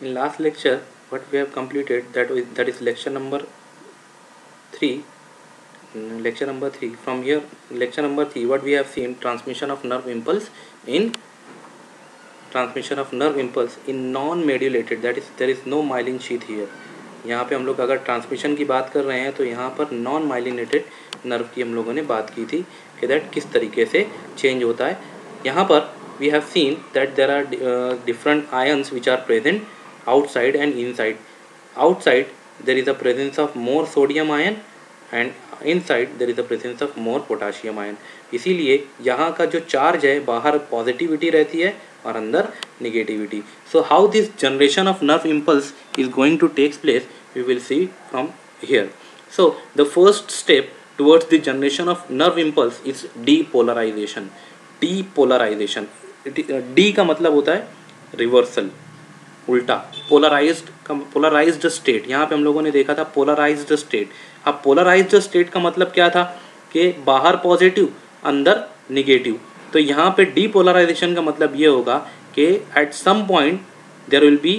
in last lecture what we have completed that is that is lecture number 3 mm, lecture number 3 from here lecture number 3 what we have seen transmission of nerve impulse in transmission of nerve impulse in non modulated that is there is no myelin sheath here यहाँ पे हम लोग अगर transmission की बात कर रहे हैं तो यहाँ पर नॉन माइलिनेटेड नर्व की हम लोगों ने बात की थी कि दैट किस तरीके से चेंज होता है यहाँ पर have seen that there are uh, different ions which are present outside and inside outside there is a presence of more sodium ion and inside there is a presence of more potassium ion इसीलिए यहाँ का जो charge है बाहर positivity रहती है और अंदर negativity so how this generation of nerve impulse is going to takes place we will see from here so the first step towards the generation of nerve impulse is depolarization depolarization D का मतलब होता है reversal उल्टा polarised polarised state यहाँ पे हम लोगों ने देखा था पोलराइज्ड स्टेट अब पोलराइज्ड स्टेट का मतलब क्या था? कि बाहर पॉजिटिव अंदर निगेटिव तो यहाँ पे डीपोलराइजेशन का मतलब ये होगा कि at some point there will be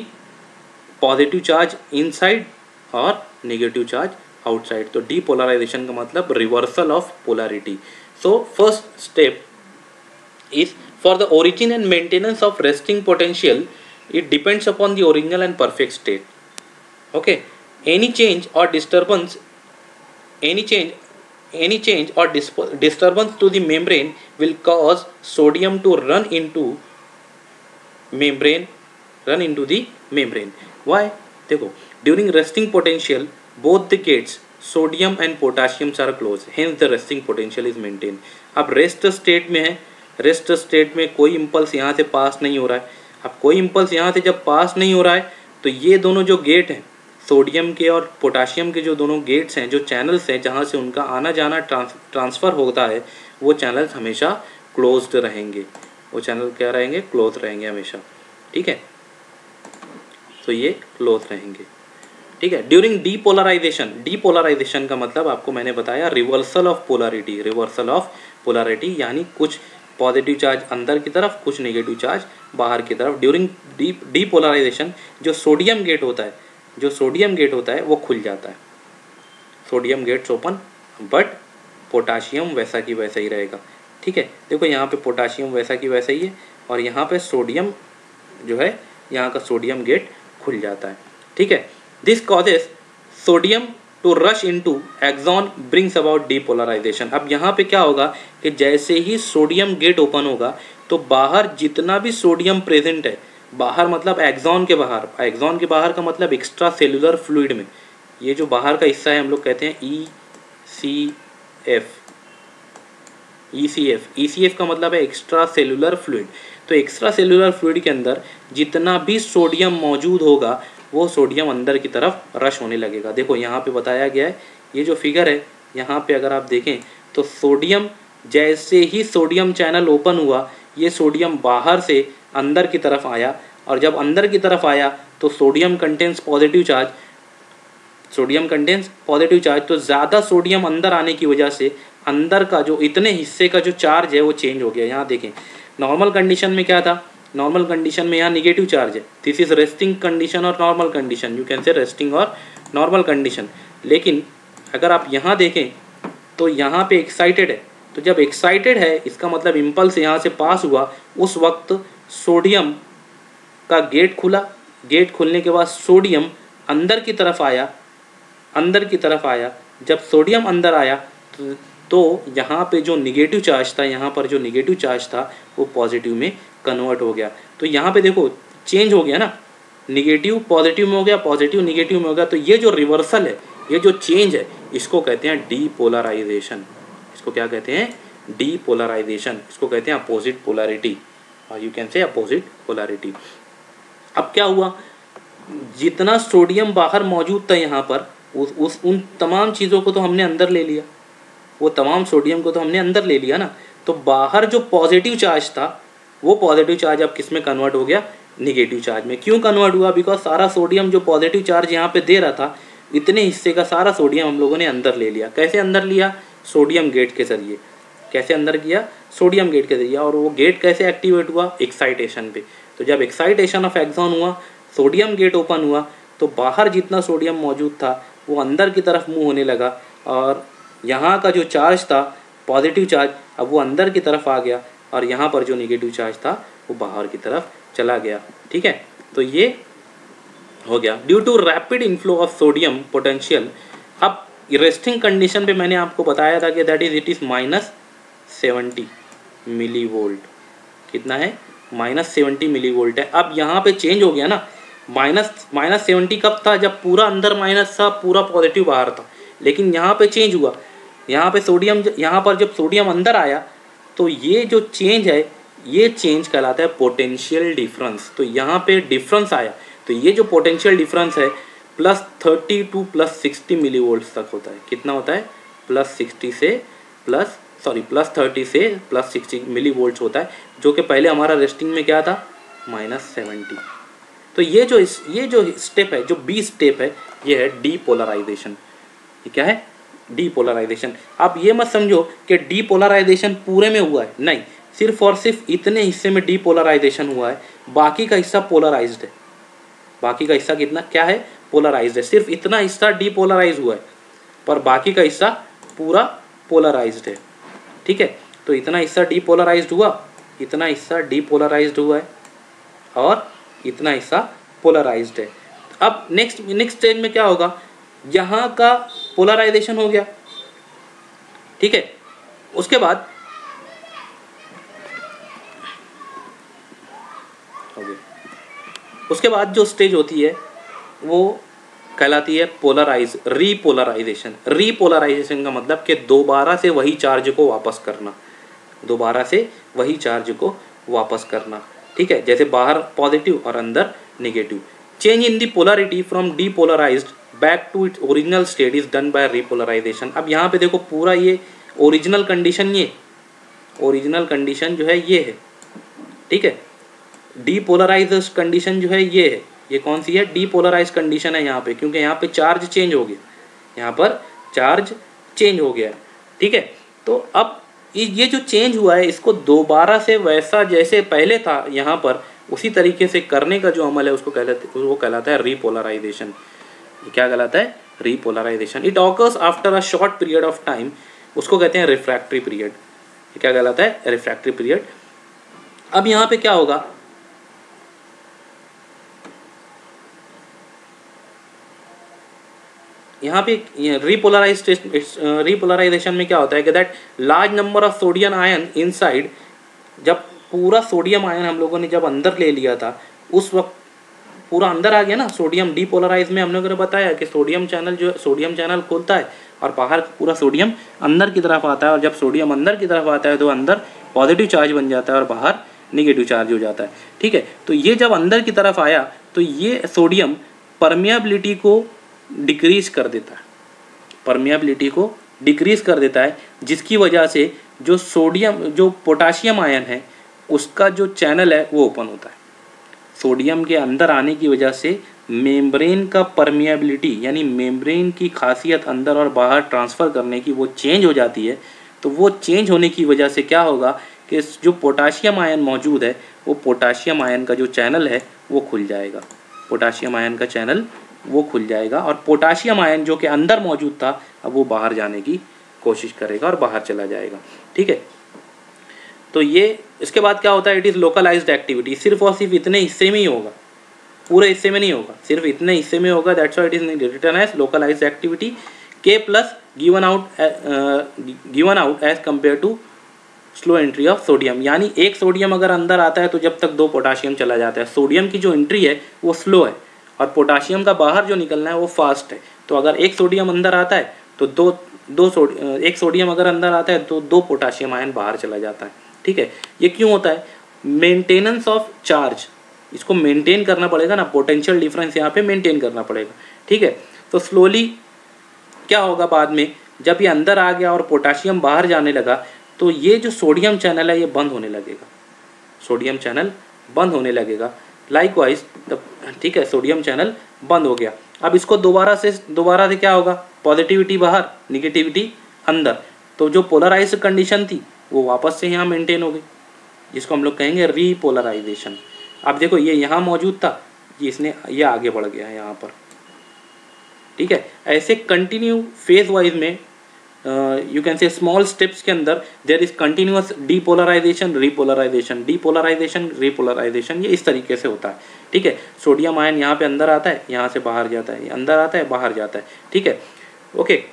positive charge inside और नेगेटिव चार्ज आउटसाइड तो डीपोलराइजेशन का मतलब reversal of polarity so first step is for the origin and maintenance of resting potential, it depends upon the original and perfect state. Okay, any change or disturbance, any change, any change or disturbance to the membrane will cause sodium to run into membrane, run into the membrane. Why? देखो, during resting potential, both the gates sodium and potassium are closed. Hence the resting potential is maintained. अब rest state में है rest state में कोई impulse यहाँ से पास नहीं हो रहा है अब कोई इम्पल्स यहाँ से जब पास नहीं हो रहा है तो ये दोनों जो गेट हैं सोडियम के और पोटाशियम के जो दोनों गेट्स हैं, जो चैनल्स हैं, जहाँ से उनका आना जाना ट्रांस ट्रांसफ़र होता है, वो चैनल्स हमेशा क्लोज्ड रहेंगे। वो चैनल क्या रहेंगे? क्लोज रहेंगे हमेशा। ठीक है? तो ये क्लोज रहेंगे। ठीक है? ड्यूरिंग डीपोलराइजेशन डीपोलराइजेशन का मतलब आपको मैंने बताया reversal of polarity reversal of polarity यानी कुछ पॉजिटिव चार्ज अंदर की तरफ़, कुछ नेगेटिव चार्ज बाहर की तरफ़। ड्यूरिंग डीप डीपोलराइजेशन जो सोडियम गेट होता है, जो सोडियम गेट होता है, वो खुल जाता है। Sodium gates open but potassium वैसा की वैसा ही रहेगा। ठीक है? देखो यहाँ पे पोटाशियम वैसा की वैसा ही है, और यहाँ पे सोडियम जो है, यहाँ का सोडियम गेट खुल जाता है। ठीक है? This causes sodium to rush in to axon brings about depolarization अब यहाँ पे क्या होगा कि जैसे ही सोडियम गेट ओपन होगा तो बाहर जितना भी सोडियम प्रेजेंट है, बाहर मतलब एक्जॉन के बाहर एक्जॉन के बाहर का मतलब एक्स्ट्रा सेलुलर फ्लूड में, ये जो बाहर का हिस्सा है हम लोग कहते हैं E C F E C F E C F का मतलब है एक्स्ट्रा सेलुलर फ्लूड तो एक्स्ट्रा सेलुलर फ्लूड के अंदर जितना भी सोडियम मौजूद होगा वो सोडियम अंदर की तरफ़ रश होने लगेगा। देखो, यहाँ पे बताया गया है, ये जो फिगर है, यहाँ पे अगर आप देखें तो सोडियम जैसे ही सोडियम चैनल ओपन हुआ, ये सोडियम बाहर से अंदर की तरफ़ आया और जब अंदर की तरफ़ आया तो sodium contains positive charge sodium contains positive charge तो ज़्यादा सोडियम अंदर आने की वजह से अंदर का जो इतने हिस्से का जो चार्ज है, वो चेंज हो गया। यहाँ देखें नॉर्मल कंडीशन में क्या था? नॉर्मल कंडीशन में यहाँ निगेटिव चार्ज है। दिस इज़ रेस्टिंग कंडीशन और normal condition you can say resting और नॉर्मल कंडीशन लेकिन अगर आप यहाँ देखें तो यहाँ पे एक्साइटेड है। तो जब एक्साइटेड है इसका मतलब इम्पल्स यहाँ से पास हुआ। उस वक्त सोडियम का गेट खुला। गेट खुलने के बाद सोडियम अंदर की तरफ़ आया। अंदर की तरफ़ आया। जब सोडियम अंदर आया तो, तो यहाँ पे जो निगेटिव चार्ज था यहाँ पर जो निगेटिव चार्ज था वो पॉजिटिव में कन्वर्ट हो गया। तो यहाँ पे देखो चेंज हो गया ना। निगेटिव पॉजिटिव में हो गया पॉजिटिव निगेटिव में हो गया। तो ये जो रिवर्सल है, ये जो चेंज है, इसको कहते हैं डीपोलराइजेशन इसको क्या कहते हैं? डीपोलराइजेशन इसको कहते हैं अपोजिट पोलरिटी और you can say opposite polarity अब क्या हुआ? जितना सोडियम बाहर मौजूद था यहाँ पर, उस उस, उन तमाम चीज़ों को तो हमने अंदर ले लिया। वो तमाम सोडियम को तो हमने अंदर ले लिया ना। तो बाहर जो पॉजिटिव चार्ज था वो पॉजिटिव चार्ज अब किसमें कन्वर्ट हो गया? निगेटिव चार्ज में। क्यों कन्वर्ट हुआ? बिकॉज़ सारा सोडियम जो पॉजिटिव चार्ज यहाँ पे दे रहा था, इतने हिस्से का सारा सोडियम हम लोगों ने अंदर ले लिया। कैसे अंदर लिया? सोडियम गेट के ज़रिए। कैसे अंदर किया? सोडियम गेट के ज़रिए। और वो गेट कैसे एक्टिवेट हुआ? एक्साइटेशन पे। तो जब एक्साइटेशन ऑफ़ एक्सॉन हुआ सोडियम गेट ओपन हुआ तो बाहर जितना सोडियम मौजूद था, वो अंदर की तरफ़ मूव होने लगा। और यहाँ का जो चार्ज था पॉजिटिव चार्ज अब वो अंदर की तरफ़ आ गया। और यहाँ पर जो निगेटिव चार्ज था, वो बाहर की तरफ़ चला गया। ठीक है? तो ये हो गया। Due to rapid inflow of sodium potential अब रेस्टिंग कंडीशन पे मैंने आपको बताया था कि that is it is minus seventy millivolt कितना है? माइनस सेवेंटी मिली वोल्ट है। अब यहाँ पे चेंज हो गया ना। माइनस माइनस सेवेंटी कब था? जब पूरा अंदर माइनस था, पूरा पॉजिटिव बाहर था। लेकिन यहाँ पे चेंज हुआ। यहाँ पे सोडियम यहाँ पर जब सोडियम अंदर आया तो ये जो चेंज है, ये चेंज कहलाता है पोटेंशियल डिफरेंस तो यहाँ पे डिफरेंस आया। तो ये जो पोटेंशियल डिफरेंस है plus thirty two plus sixty millivolt तक होता है। कितना होता है? प्लस सिक्सटी से प्लस सॉरी प्लस थर्टी से प्लस सिक्सटी मिली वोल्ट होता है, जो कि पहले हमारा रेस्टिंग में क्या था? माइनस सेवेंटी तो ये जो इस, ये जो स्टेप है, जो बी स्टेप है, ये है डीपोलराइजेशन ये क्या है? डीपोलराइजेशन आप ये मत समझो कि डीपोलराइजेशन पूरे में हुआ है। नहीं, सिर्फ़ और सिर्फ़ इतने हिस्से में डीपोलराइजेशन हुआ है, बाकी का हिस्सा पोलराइज है। बाकी का हिस्सा कितना? क्या है? पोलराइज है। सिर्फ़ इतना हिस्सा डीपोलराइज हुआ है, पर बाकी का हिस्सा पूरा पोलराइज है। ठीक है? तो इतना हिस्सा डीपोलराइज हुआ, इतना हिस्सा डीपोलराइज हुआ है, और इतना हिस्सा पोलराइज है। अब नेक्स्ट नेक्स्ट स्टेज में क्या होगा? यहाँ का पोलराइजेशन हो गया। ठीक है? उसके बाद उसके बाद जो स्टेज होती है, वो कहलाती है पोलराइज रीपोलराइजेशन रीपोलराइजेशन का मतलब कि दोबारा से वही चार्ज को वापस करना। दोबारा से वही चार्ज को वापस करना। ठीक है? जैसे बाहर पॉजिटिव और अंदर negative change in the polarity from depolarised back to its original state is done by repolarisation अब यहाँ पे देखो पूरा ये ओरिजिनल कंडीशन ये। ओरिजिनल कंडीशन जो है ये है। ठीक है? डीपोलराइज कंडीशन जो है ये है। ये कौन सी है? डीपोलराइज कंडीशन है यहाँ पे, क्योंकि यहाँ पे चार्ज चेंज हो गया। यहाँ पर चार्ज चेंज हो गया। ठीक है? तो अब ये जो चेंज हुआ है, इसको दोबारा से वैसा जैसे पहले था यहाँ पर उसी तरीके से करने का जो अमल है, उसको कहलाते वो कहलाता है रीपोलराइजेशन क्या कहलाता है? Repolarisation it occurs after a short period of time उसको कहते हैं रिफ्रैक्टरी पीरियड क्या कहलाता है? रिफ्रैक्टरी पीरियड अब यहाँ पे क्या होगा? यहाँ पे रीपोलराइज रीपोलराइजेशन में क्या होता है कि that large number of sodium ion inside जब पूरा सोडियम आयन हम लोगों ने जब अंदर ले लिया था, उस वक्त पूरा अंदर आ गया ना, सोडियम डीपोलराइज में हम लोगों ने बताया कि सोडियम चैनल जो, सोडियम चैनल खोलता है और बाहर पूरा सोडियम अंदर की तरफ़ आता है और जब सोडियम अंदर की तरफ़ आता है तो अंदर पॉजिटिव चार्ज बन जाता है और बाहर निगेटिव चार्ज हो जाता है, ठीक है? तो ये जब अंदर की तरफ़ आया तो ये सोडियम परमियाबिलिटी को डिक्रीज कर देता है परमियाबिलिटी को डिक्रीज कर देता है, जिसकी वजह से जो सोडियम, जो पोटाशियम आयन है उसका जो चैनल है, वो ओपन होता है। सोडियम के अंदर आने की वजह से मेम्ब्रेन का परमिएबिलिटी, यानी मेम्ब्रेन की खासियत अंदर और बाहर ट्रांसफ़र करने की वो चेंज हो जाती है। तो वो चेंज होने की वजह से क्या होगा कि जो पोटाशियम आयन मौजूद है, वो पोटाशियम आयन का जो चैनल है, वो खुल जाएगा। पोटाशियम आयन का चैनल, वो खुल जाएगा और पोटाशियम आयन जो कि अंदर मौजूद था, अब वो बाहर जाने की कोशिश करेगा और बाहर चला जाएगा। ठीक है? तो ये, इसके बाद क्या होता है इट इज़ लोकलाइज्ड एक्टिविटी सिर्फ़ और सिर्फ़ इतने हिस्से में ही होगा। पूरे हिस्से में नहीं होगा। सिर्फ़ इतने हिस्से में होगा that's it is return as localised activity K plus given out given out as compare to slow entry of sodium यानी एक सोडियम अगर अंदर आता है तो जब तक दो पोटाशियम चला जाता है। सोडियम की जो एंट्री है, वो स्लो है। और पोटाशियम का बाहर जो निकलना है, वो फास्ट है। तो अगर एक सोडियम अंदर आता है तो दो दो सोडी एक सोडियम अगर अंदर आता है तो दो पोटाशियम आयन बाहर चला जाता है। ठीक है? ये क्यों होता है? मेंटेनेंस ऑफ़ चार्ज इसको मेंटेन करना पड़ेगा ना? पोटेंशियल डिफरेंस यहाँ पे मेंटेन करना पड़ेगा। ठीक है? तो स्लोली क्या होगा बाद में? जब ये अंदर आ गया और पोटाशियम बाहर जाने लगा तो ये जो सोडियम चैनल है, ये बंद होने लगेगा। सोडियम चैनल बंद होने लगेगा। लाइक वाइज ठीक है सोडियम चैनल बंद हो गया। अब इसको दोबारा से दोबारा से क्या होगा? पॉजिटिविटी बाहर निगेटिविटी अंदर। तो जो पोलराइज कंडीशन थी वो वापस से यहाँ मेंटेन हो गई। जिसको हम लोग कहेंगे रीपोलराइजेशन अब देखो, ये यहाँ मौजूद था, ये इसने, ये आगे बढ़ गया है यहाँ पर। ठीक है? ऐसे कंटिन्यू फ़ेज़ वाइज में you can say small steps के अंदर there is continuous depolarization repolarization depolarization repolarization ये इस तरीके से होता है। ठीक है? सोडियम आयन यहाँ पे अंदर आता है, यहाँ से बाहर जाता है अंदर आता है, बाहर जाता है। ठीक है? Okay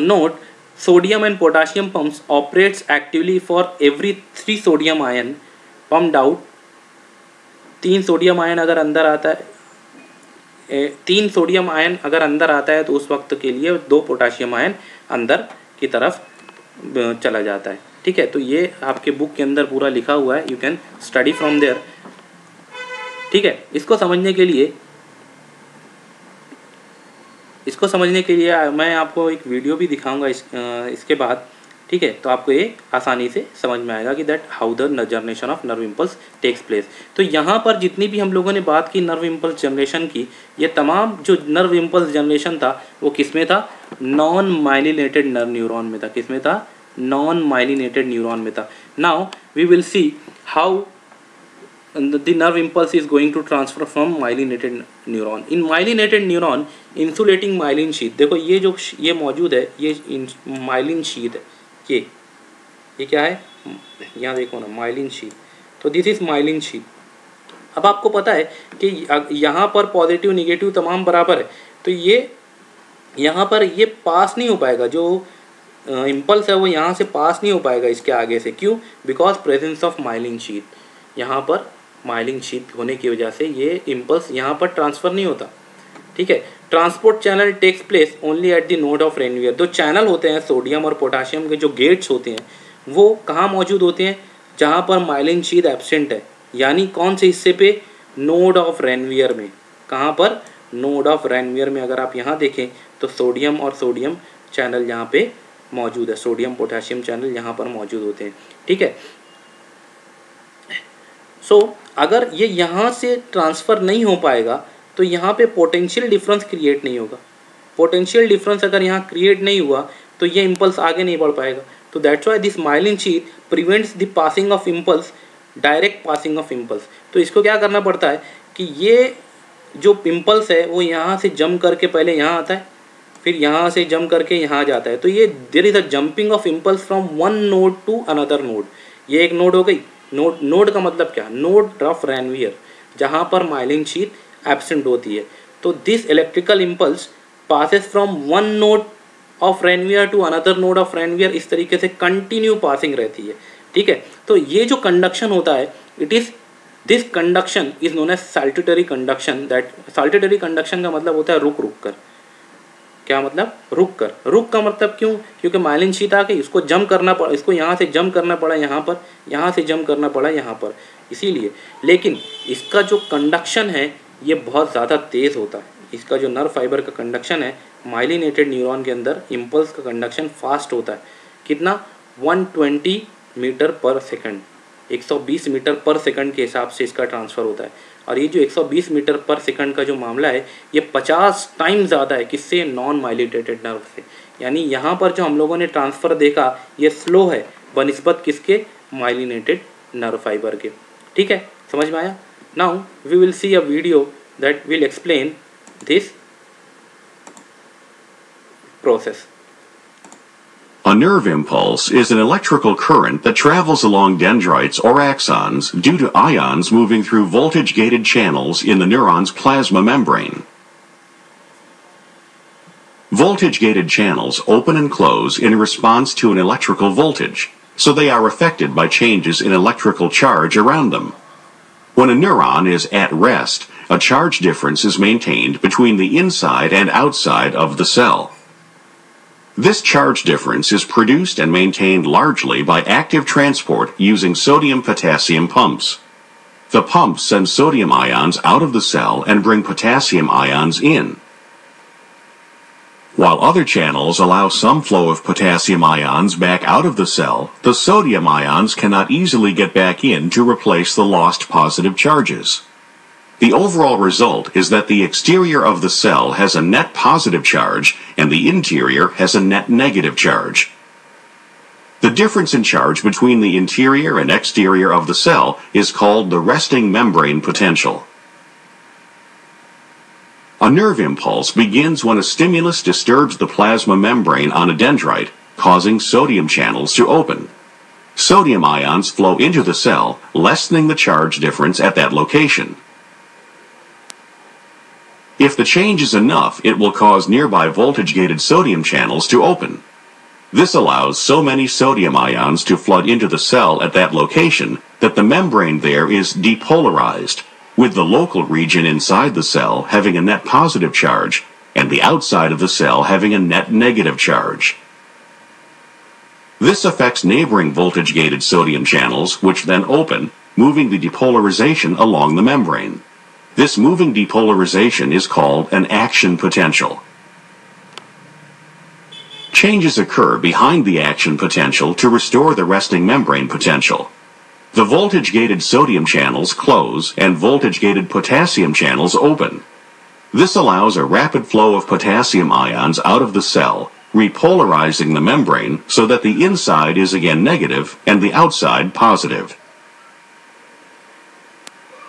note sodium and potassium pumps operates actively for every three sodium ion. Pumped out तीन सोडियम आयन अगर अंदर आता है तीन सोडियम आयन अगर अंदर आता है तो उस वक्त के लिए दो पोटाशियम आयन अंदर की तरफ़ चला जाता है। ठीक है? तो ये आपके बुक के अंदर पूरा लिखा हुआ है। You can study from there ठीक है? इसको समझने के लिए इसको समझने के लिए मैं आपको एक वीडियो भी दिखाऊँगा इस इसके बाद, ठीक है? तो आपको ये आसानी से समझ में आएगा कि that how the generation of nerve impulse takes place तो यहाँ पर जितनी भी हम लोगों ने बात की नर्व इम्पल्स जनरेशन की, ये तमाम जो नर्व इम्पल्स जनरेशन था, वो किसमें था? नॉन माइलिनेटेड नर्व न्यूरॉन में था. किसमें था? नॉन माइलिनेटेड न्यूरॉन में था. Now we will see how the nerve impulse is going to transfer from myelinated neuron. In myelinated neuron, insulating myelin sheath, देखो ये जो ये मौजूद है, ये माइलिन शीथ है ये ये क्या है? यहाँ देखो ना माइलिन शीथ तो दिस इज़ माइलिन शीथ अब आपको पता है कि यहाँ पर पॉजिटिव निगेटिव तमाम बराबर है। तो ये, यहाँ पर ये पास नहीं हो पाएगा, जो इम्पल्स है वो यहाँ से पास नहीं हो पाएगा इसके आगे से। क्यों? Because presence of myelin sheath यहाँ पर माइलिंग शीट होने की वजह से ये इम्पल्स यहाँ पर ट्रांसफ़र नहीं होता। ठीक है? Transport channel takes place only at the node of Ranvier जो चैनल होते हैं सोडियम और पोटाशियम के जो गेट्स होते हैं वो कहाँ मौजूद होते हैं? जहाँ पर माइलिन शीट एबसेंट है। यानी कौन से हिस्से पे? नोड ऑफ़ रेनवियर में। कहाँ पर? नोड ऑफ़ रेनवियर में अगर आप यहाँ देखें तो सोडियम और सोडियम चैनल यहाँ पे मौजूद है। सोडियम पोटाशियम चैनल यहाँ पर मौजूद होते हैं। ठीक है? सो so, अगर ये यहाँ से ट्रांसफ़र नहीं हो पाएगा तो यहाँ पे पोटेंशियल डिफरेंस क्रिएट नहीं होगा। पोटेंशियल डिफरेंस अगर यहाँ क्रिएट नहीं हुआ तो ये इम्पल्स आगे नहीं बढ़ पाएगा। तो that's why this myelin sheet prevents the passing of impulse direct passing of impulse तो इसको क्या करना पड़ता है कि ये जो इम्पल्स है, वो यहाँ से जम करके पहले यहाँ आता है, फिर यहाँ से जम करके यहाँ जाता है। तो ये there is a jumping of impulse from one node to another node ये एक नोड हो गई। नोड नोड का मतलब क्या? नोड ऑफ़ रैनवियर जहाँ पर माइलिंग शीट एबसेंट होती है। तो this electrical impulse passes from one node of Ranvier to another node of Ranvier इस तरीके से कंटिन्यू पासिंग रहती है। ठीक है? तो ये जो कंडक्शन होता है it is this conduction is known as saltatory conduction that saltatory conduction का मतलब होता है रुक रुक कर। क्या मतलब? रुक कर। रुक का मतलब क्यों? क्योंकि माइलिन शीट आ गई, इसको जम करना पड़ा, इसको यहाँ से जम करना पड़ा, यहाँ पर, यहाँ से जम करना पड़ा, यहाँ पर। इसीलिए, लेकिन इसका जो कंडक्शन है, ये बहुत ज़्यादा तेज़ होता है। इसका जो नर्व फाइबर का कंडक्शन है माइलिनेटेड न्यूरॉन के अंदर इम्पल्स का कंडक्शन फास्ट होता है। कितना? 120 मीटर पर सेकंड 120 मीटर पर सेकंड के हिसाब से इसका ट्रांसफ़र होता है। और ये जो 120 मीटर पर सेकंड का जो मामला है, ये 50 टाइम ज़्यादा है किससे? नॉन माइलिटेटेड नर्व से। यानी यहाँ पर जो हम लोगों ने ट्रांसफ़र देखा, ये स्लो है, बनस्बत किसके? माइलिनेटेड नर्व फाइबर के। ठीक है? समझ में आया? Now we will see a video that will explain this process A nerve impulse is an electrical current that travels along dendrites or axons due to ions moving through voltage-gated channels in the neuron's plasma membrane. Voltage-gated channels open and close in response to an electrical voltage, so they are affected by changes in electrical charge around them. When a neuron is at rest, a charge difference is maintained between the inside and outside of the cell. This charge difference is produced and maintained largely by active transport using sodium-potassium pumps. The pumps send sodium ions out of the cell and bring potassium ions in. While other channels allow some flow of potassium ions back out of the cell, the sodium ions cannot easily get back in to replace the lost positive charges. The overall result is that the exterior of the cell has a net positive charge and the interior has a net negative charge. The difference in charge between the interior and exterior of the cell is called the resting membrane potential. A nerve impulse begins when a stimulus disturbs the plasma membrane on a dendrite, causing sodium channels to open. Sodium ions flow into the cell, lessening the charge difference at that location. If the change is enough, it will cause nearby voltage-gated sodium channels to open. This allows so many sodium ions to flood into the cell at that location that the membrane there is depolarized, with the local region inside the cell having a net positive charge and the outside of the cell having a net negative charge. This affects neighboring voltage-gated sodium channels, which then open, moving the depolarization along the membrane. This moving depolarization is called an action potential. Changes occur behind the action potential to restore the resting membrane potential. The voltage-gated sodium channels close and voltage-gated potassium channels open. This allows a rapid flow of potassium ions out of the cell, repolarizing the membrane so that the inside is again negative and the outside positive.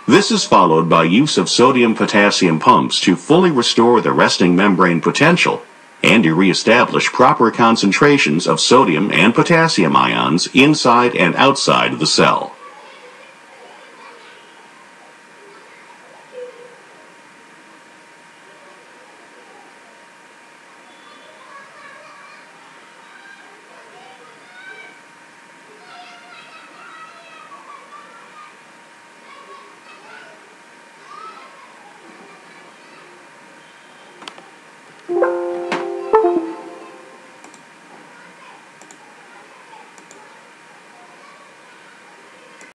This is followed by use of sodium-potassium pumps to fully restore the resting membrane potential and to reestablish proper concentrations of sodium and potassium ions inside and outside the cell.